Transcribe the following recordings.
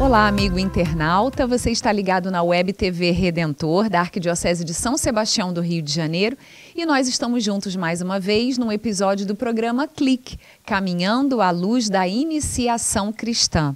Olá, amigo internauta. Você está ligado na Web TV Redentor, da Arquidiocese de São Sebastião do Rio de Janeiro. E nós estamos juntos mais uma vez num episódio do programa Clique Caminhando à Luz da Iniciação Cristã.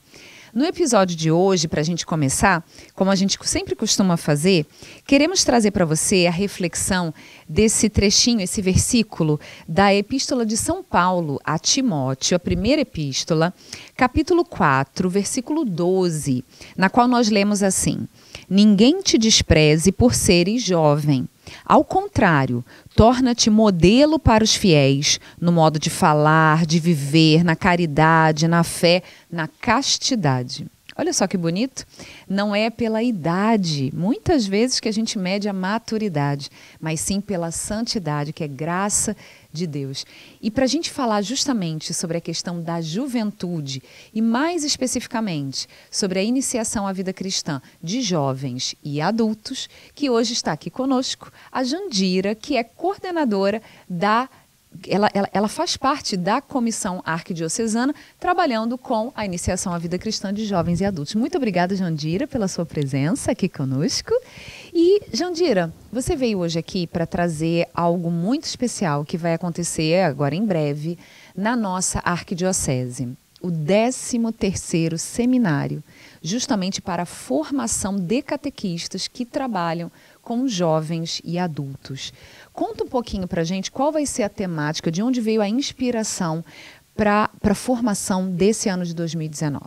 No episódio de hoje, para a gente começar, como a gente sempre costuma fazer, queremos trazer para você a reflexão desse trechinho, esse versículo da Epístola de São Paulo a Timóteo, a primeira epístola, capítulo 4, versículo 12, na qual nós lemos assim: Ninguém te despreze por seres jovem. Ao contrário, torna-te modelo para os fiéis, no modo de falar, de viver, na caridade, na fé, na castidade. Olha só que bonito. Não é pela idade, muitas vezes, que a gente mede a maturidade, mas sim pela santidade, que é graça de Deus. E para a gente falar justamente sobre a questão da juventude e, mais especificamente, sobre a iniciação à vida cristã de jovens e adultos, que hoje está aqui conosco, a Jandira, que é coordenadora da ela, ela, ela, faz parte da comissão arquidiocesana, trabalhando com a iniciação à vida cristã de jovens e adultos. Muito obrigada, Jandira, pela sua presença aqui conosco. E, Jandira, você veio hoje aqui para trazer algo muito especial que vai acontecer agora em breve na nossa arquidiocese. O 13º seminário, justamente para a formação de catequistas que trabalham com jovens e adultos. Conta um pouquinho para gente qual vai ser a temática, de onde veio a inspiração para a formação desse ano de 2019.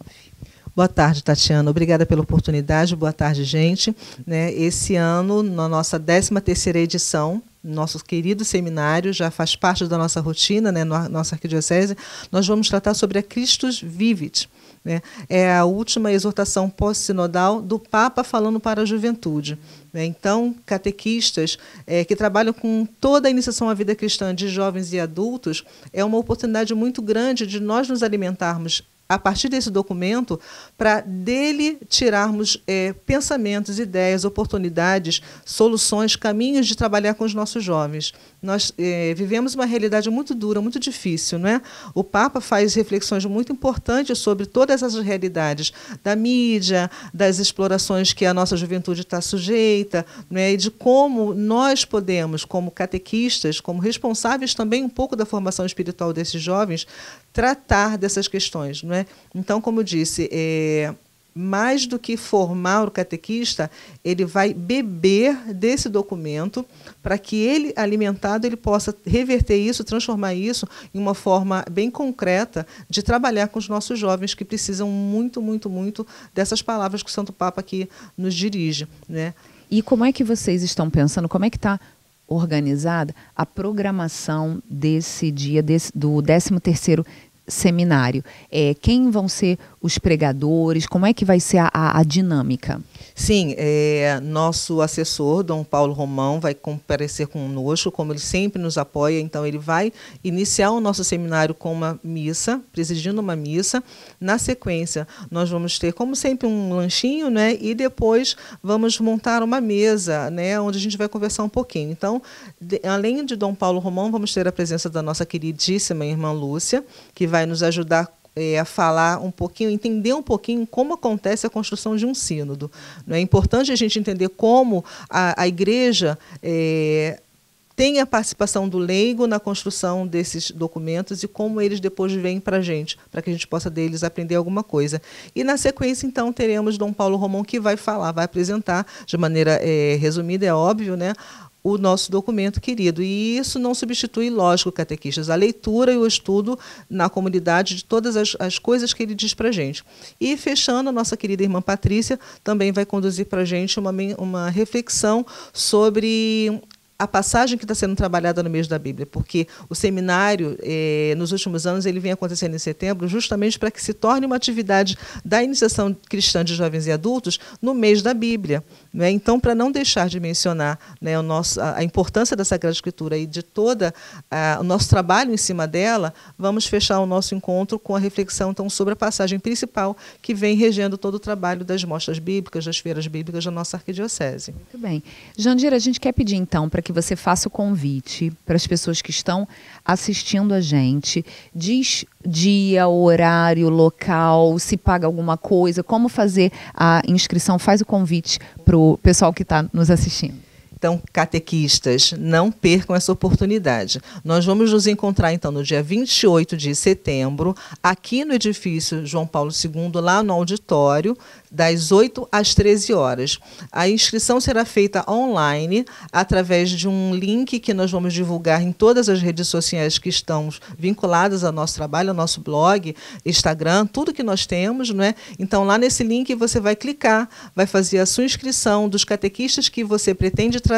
Boa tarde, Tatiana. Obrigada pela oportunidade. Boa tarde, gente. Né, esse ano, na nossa 13ª edição, nosso querido seminário, já faz parte da nossa rotina, né, nossa arquidiocese, nós vamos tratar sobre a Christus Vivit. Né? É a última exortação pós-sinodal do Papa falando para a juventude. Né? Então, catequistas é, que trabalham com toda a iniciação à vida cristã de jovens e adultos, é uma oportunidade muito grande de nós nos alimentarmos a partir desse documento, para dele tirarmos é, pensamentos, ideias, oportunidades, soluções, caminhos de trabalhar com os nossos jovens. Nós é, vivemos uma realidade muito dura, muito difícil, não é? O Papa faz reflexões muito importantes sobre todas as realidades da mídia, das explorações que a nossa juventude está sujeita, não é? E de como nós podemos, como catequistas, como responsáveis também um pouco da formação espiritual desses jovens, tratar dessas questões. Não é? Então, como eu disse, é, mais do que formar o catequista, ele vai beber desse documento para que ele, alimentado, ele possa reverter isso, transformar isso em uma forma bem concreta de trabalhar com os nossos jovens que precisam muito, muito, muito dessas palavras que o Santo Papa aqui nos dirige. Né? E como é que vocês estão pensando, como é que está organizada a programação desse dia, desse, do 13º seminário? É, quem vão ser os pregadores? Como é que vai ser a, a, a dinâmica? Sim, é, nosso assessor, Dom Paulo Romão, vai comparecer conosco, como ele sempre nos apoia, então ele vai iniciar o nosso seminário com uma missa, presidindo uma missa. Na sequência, nós vamos ter, como sempre, um lanchinho, né? E depois vamos montar uma mesa, né? Onde a gente vai conversar um pouquinho. Então, de, além de Dom Paulo Romão, vamos ter a presença da nossa queridíssima irmã Lúcia, que vai nos ajudar é, a falar um pouquinho, entender um pouquinho como acontece a construção de um sínodo. É importante a gente entender como a, a igreja é, tem a participação do leigo na construção desses documentos e como eles depois vêm para a gente, para que a gente possa deles aprender alguma coisa. E na sequência, então, teremos Dom Paulo Romão que vai falar, vai apresentar de maneira é, resumida, é óbvio, né, o nosso documento querido. E isso não substitui, lógico, catequistas, a leitura e o estudo na comunidade de todas as, as coisas que ele diz para a gente. E fechando, a nossa querida irmã Patrícia também vai conduzir para a gente uma, uma reflexão sobre a passagem que está sendo trabalhada no mês da Bíblia, porque o seminário, eh, nos últimos anos, ele vem acontecendo em setembro, justamente para que se torne uma atividade da iniciação cristã de jovens e adultos no mês da Bíblia. Né? Então, para não deixar de mencionar né, o nosso, a, a, importância da Sagrada Escritura e de todo o nosso trabalho em cima dela, vamos fechar o nosso encontro com a reflexão então, sobre a passagem principal que vem regendo todo o trabalho das mostras bíblicas, das feiras bíblicas da nossa arquidiocese. Muito bem. Jandira, a gente quer pedir então para que você faça o convite para as pessoas que estão assistindo a gente. Diz dia, horário, local, se paga alguma coisa, como fazer a inscrição. Faz o convite para o pessoal que está nos assistindo. Então, catequistas, não percam essa oportunidade. Nós vamos nos encontrar, então, no dia 28 de setembro, aqui no edifício João Paulo II, lá no auditório, das 8 às 13 horas. A inscrição será feita online através de um link que nós vamos divulgar em todas as redes sociais que estão vinculadas ao nosso trabalho, ao nosso blog, Instagram, tudo que nós temos, não é? Então lá nesse link você vai clicar, vai fazer a sua inscrição dos catequistas que você pretende trazer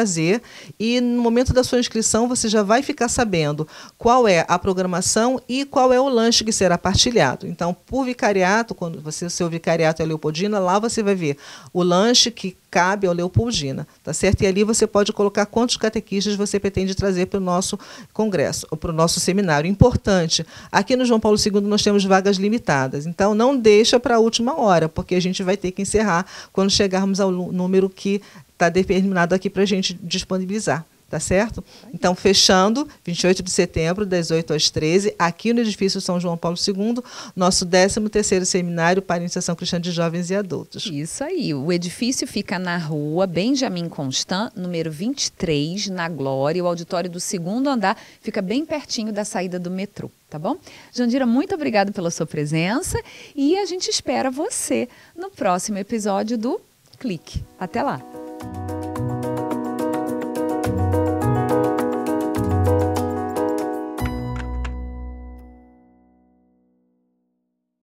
e no momento da sua inscrição você já vai ficar sabendo qual é a programação e qual é o lanche que será partilhado. Então, por vicariato, quando você seu vicariato é Leopoldina, lá você vai ver o lanche que cabe ao Leopoldina, tá certo? E ali você pode colocar quantos catequistas você pretende trazer para o nosso congresso, ou para o nosso seminário. Importante, aqui no João Paulo II nós temos vagas limitadas, então não deixa para a última hora, porque a gente vai ter que encerrar quando chegarmos ao número que está determinado aqui para a gente disponibilizar. Tá certo? Então, fechando, 28 de setembro, das 8 às 13, aqui no edifício São João Paulo II, nosso 13º seminário para iniciação cristã de jovens e adultos. Isso aí. O edifício fica na rua Benjamin Constant, número 23, na Glória. O auditório do segundo andar fica bem pertinho da saída do metrô tá bom? Jandira, muito obrigada pela sua presença e a gente espera você no próximo episódio do Clique. Até lá!